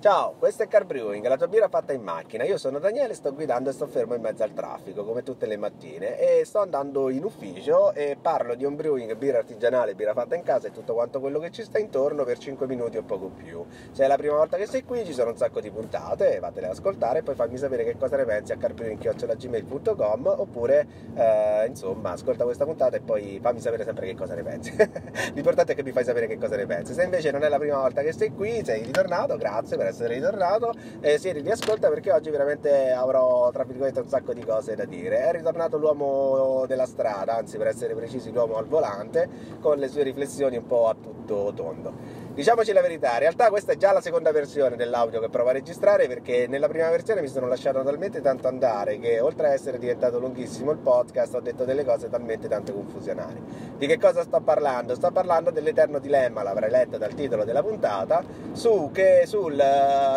Ciao, questo è Car Brewing, la tua birra fatta in macchina. Io sono Daniele, sto guidando e sto fermo in mezzo al traffico, come tutte le mattine, e sto andando in ufficio e parlo di un brewing, birra artigianale, birra fatta in casa e tutto quanto quello che ci sta intorno per 5 minuti o poco più. Se è la prima volta che sei qui, ci sono un sacco di puntate, vatele ad ascoltare e poi fammi sapere che cosa ne pensi a carbrewing.gmail.com oppure, eh, insomma, ascolta questa puntata e poi fammi sapere sempre che cosa ne pensi. L'importante è che mi fai sapere che cosa ne pensi. Se invece non è la prima volta che sei qui, sei ritornato, grazie per essere ritornato e si riascolta perché oggi veramente avrò tra virgolette un sacco di cose da dire. È ritornato l'uomo della strada, anzi per essere precisi l'uomo al volante, con le sue riflessioni un po' a tutto tondo. Diciamoci la verità, in realtà questa è già la seconda versione dell'audio che provo a registrare perché nella prima versione mi sono lasciato talmente tanto andare che oltre a essere diventato lunghissimo il podcast ho detto delle cose talmente tanto confusionali. Di che cosa sto parlando? Sto parlando dell'eterno dilemma, l'avrai letto dal titolo della puntata, su che, sul,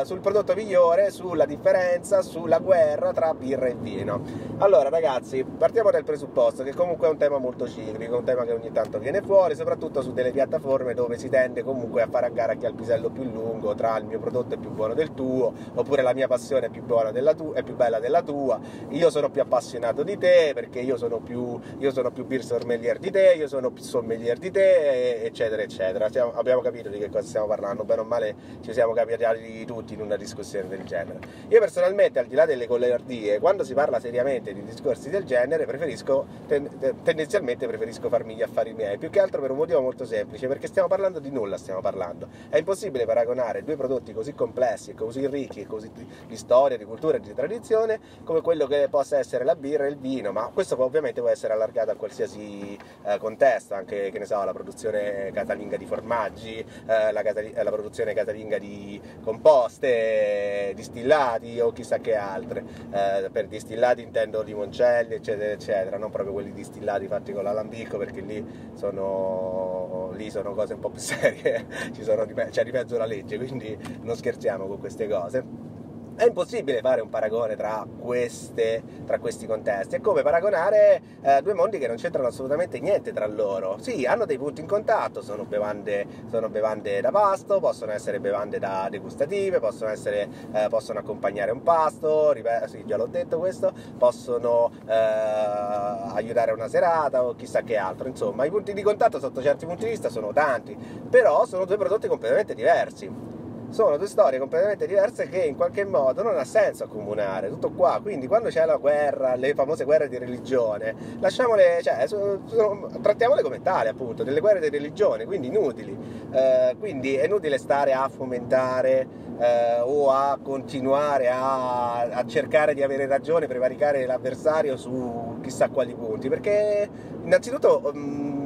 sul prodotto migliore, sulla differenza, sulla guerra tra birra e vino. Allora ragazzi, partiamo dal presupposto che comunque è un tema molto ciclico, un tema che ogni tanto viene fuori, soprattutto su delle piattaforme dove si tende comunque a fare a gara chi ha il pisello più lungo tra il mio prodotto è più buono del tuo, oppure la mia passione è più, tua, è più bella della tua, io sono più appassionato di te perché io sono più, io sono più beer sommelier di te, io sono più sommelier di te, eccetera, eccetera. Siamo, abbiamo capito di che cosa stiamo parlando, bene o male ci siamo tutti in una discussione del genere. Io personalmente, al di là delle collardie, quando si parla seriamente di discorsi del genere, preferisco, ten, tendenzialmente preferisco farmi gli affari miei, più che altro per un motivo molto semplice, perché stiamo parlando di nulla, stiamo parlando. È impossibile paragonare due prodotti così complessi e così ricchi e così di storia, di cultura e di tradizione come quello che possa essere la birra e il vino, ma questo ovviamente può essere allargato a qualsiasi eh, contesto, anche che ne so, la produzione casalinga di formaggi, eh, la, la, produzione casalinga di composte, distillati o chissà che altre. Eh, per distillati intendo limoncelli, eccetera, eccetera, non proprio quelli distillati fatti con l'alambicco perché lì sono, lì sono cose un po' più serie sono di, c'è di mezzo la legge, quindi non scherziamo con queste cose. È impossibile fare un paragone tra, queste, tra questi contesti, è come paragonare eh, due mondi che non c'entrano assolutamente niente tra loro. Sì, hanno dei punti in contatto, sono bevande, sono bevande da pasto, possono essere bevande da degustative, possono, essere, eh, possono accompagnare un pasto, ripeto, sì, già l'ho detto questo, possono eh, aiutare una serata o chissà che altro. Insomma, i punti di contatto sotto certi punti di vista sono tanti, però sono due prodotti completamente diversi sono due storie completamente diverse che in qualche modo non ha senso accomunare, tutto qua, quindi quando c'è la guerra, le famose guerre di religione, lasciamole, cioè, trattiamole come tali appunto, delle guerre di religione, quindi inutili, eh, quindi è inutile stare a fomentare eh, o a continuare a, a, cercare di avere ragione, prevaricare l'avversario su chissà quali punti, perché innanzitutto... Mh,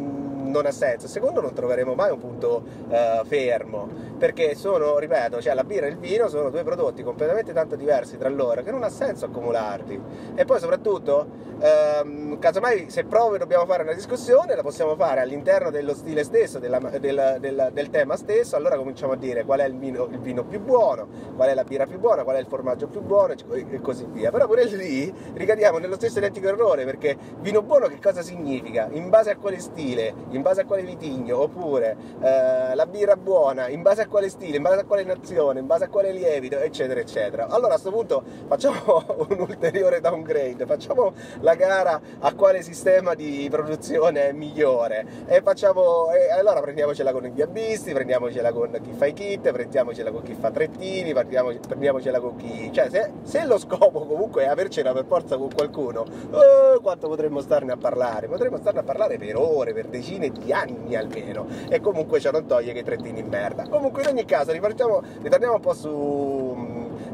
non ha senso. Secondo non troveremo mai un punto uh, fermo, perché sono, ripeto, cioè la birra e il vino sono due prodotti completamente tanto diversi tra loro che non ha senso accumularli. E poi soprattutto, um, casomai se proprio dobbiamo fare una discussione, la possiamo fare all'interno dello stile stesso, della, del, del, del, tema stesso, allora cominciamo a dire qual è il vino, il vino più buono, qual è la birra più buona, qual è il formaggio più buono e così via. Però pure lì ricadiamo nello stesso identico errore, perché vino buono che cosa significa? In base a quale stile? In base a quale vitigno, oppure eh, la birra buona, in base a quale stile, in base a quale nazione, in base a quale lievito, eccetera, eccetera. Allora a questo punto facciamo un ulteriore downgrade, facciamo la gara a quale sistema di produzione è migliore. E facciamo, e allora prendiamocela con i gabbisti, prendiamocela con chi fa i kit, prendiamocela con chi fa trettini, prendiamocela con chi... cioè se, se lo scopo comunque è avercela per forza con qualcuno, oh, quanto potremmo starne a parlare? Potremmo starne a parlare per ore, per decine di anni almeno. E comunque ciò non toglie che trettini in merda. Comunque in ogni caso ritorniamo un po' su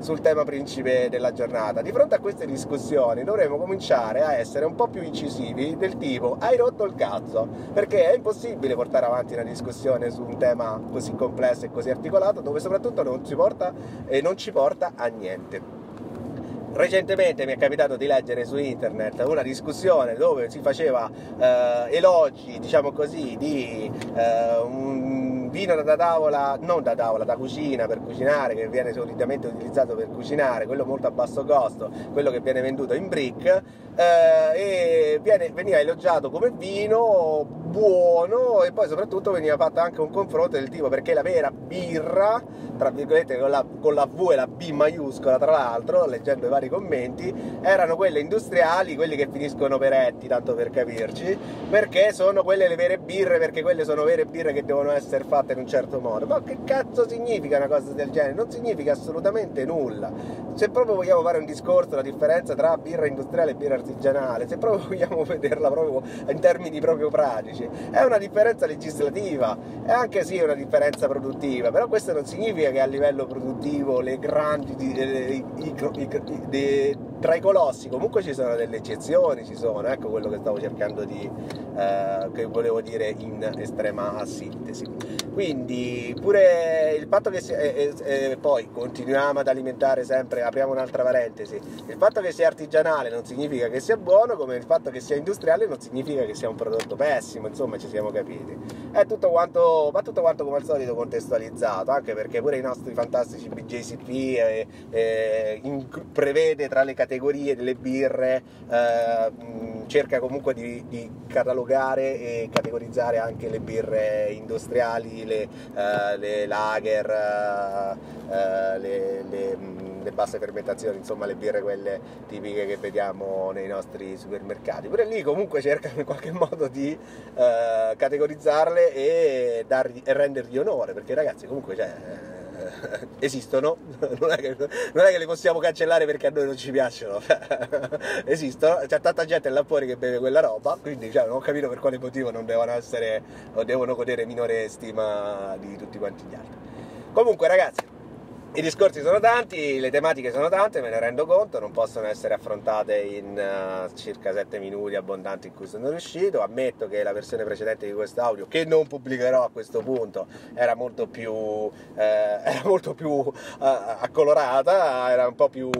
sul tema principe della giornata. Di fronte a queste discussioni dovremmo cominciare a essere un po' più incisivi del tipo hai rotto il cazzo, perché è impossibile portare avanti una discussione su un tema così complesso e così articolato dove soprattutto non ci porta e non ci porta a niente. Recentemente mi è capitato di leggere su internet una discussione dove si faceva eh, elogi, diciamo così, di eh, un vino da tavola, non da tavola, da cucina per cucinare, che viene solitamente utilizzato per cucinare, quello molto a basso costo, quello che viene venduto in brick, eh, e viene, veniva elogiato come vino buono e poi soprattutto veniva fatto anche un confronto del tipo perché la vera birra, tra virgolette con la, con la V e la B maiuscola tra l'altro, leggendo i vari commenti, erano quelle industriali, quelli che finiscono per etti, tanto per capirci, perché sono quelle le vere birre, perché quelle sono vere birre che devono essere fatte in un certo modo. Ma che cazzo significa una cosa del genere? Non significa assolutamente nulla. Se proprio vogliamo fare un discorso, la differenza tra birra industriale e birra artigianale, se proprio vogliamo vederla proprio in termini proprio pratici, è una differenza legislativa, è anche sì una differenza produttiva, però questo non significa che a livello produttivo le grandi, i, i, i, tra i colossi comunque ci sono delle eccezioni, ci sono, ecco quello che stavo cercando di, eh, che volevo dire in estrema sintesi. Quindi pure il fatto che sia, e, e, poi continuiamo ad alimentare sempre, apriamo un'altra parentesi, il fatto che sia artigianale non significa che sia buono, come il fatto che sia industriale non significa che sia un prodotto pessimo, insomma ci siamo capiti. È tutto quanto, va tutto quanto come al solito contestualizzato, anche perché pure i nostri fantastici BJCP eh, eh, prevede tra le categorie delle birre, eh, cerca comunque di, di catalogare e categorizzare anche le birre industriali le, uh, le lager, uh, le, le, le, basse fermentazioni, insomma le birre quelle tipiche che vediamo nei nostri supermercati. Pure lì comunque cercano in qualche modo di uh, categorizzarle e, dargli, e rendergli onore, perché ragazzi comunque cioè, esistono, non è, che, non è, che, le possiamo cancellare perché a noi non ci piacciono, esistono, c'è tanta gente là fuori che beve quella roba, quindi cioè, non ho capito per quale motivo non devono essere o devono godere minore stima di tutti quanti gli altri. Comunque ragazzi, i discorsi sono tanti, le tematiche sono tante, me ne rendo conto, non possono essere affrontate in uh, circa 7 minuti abbondanti in cui sono riuscito. Ammetto che la versione precedente di questo audio, che non pubblicherò a questo punto, era molto più, eh, era molto più uh, accolorata, era un po' più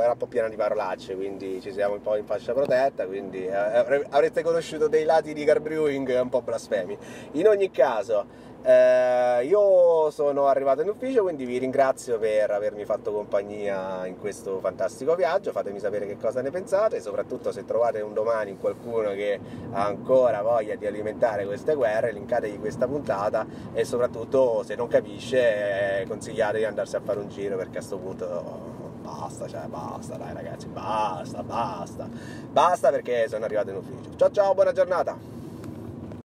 era un po' piena di parolacce, quindi ci siamo un po' in fascia protetta, quindi eh, avreste conosciuto dei lati di car brewing un po' blasfemi. In ogni caso, eh, io sono arrivato in ufficio, quindi vi ringrazio per avermi fatto compagnia in questo fantastico viaggio. Fatemi sapere che cosa ne pensate, soprattutto se trovate un domani qualcuno che ha ancora voglia di alimentare queste guerre, linkategli questa puntata e soprattutto se non capisce consigliate di andarsi a fare un giro perché a questo punto basta, cioè basta, dai ragazzi, basta, basta, basta perché sono arrivato in ufficio. Ciao ciao, buona giornata!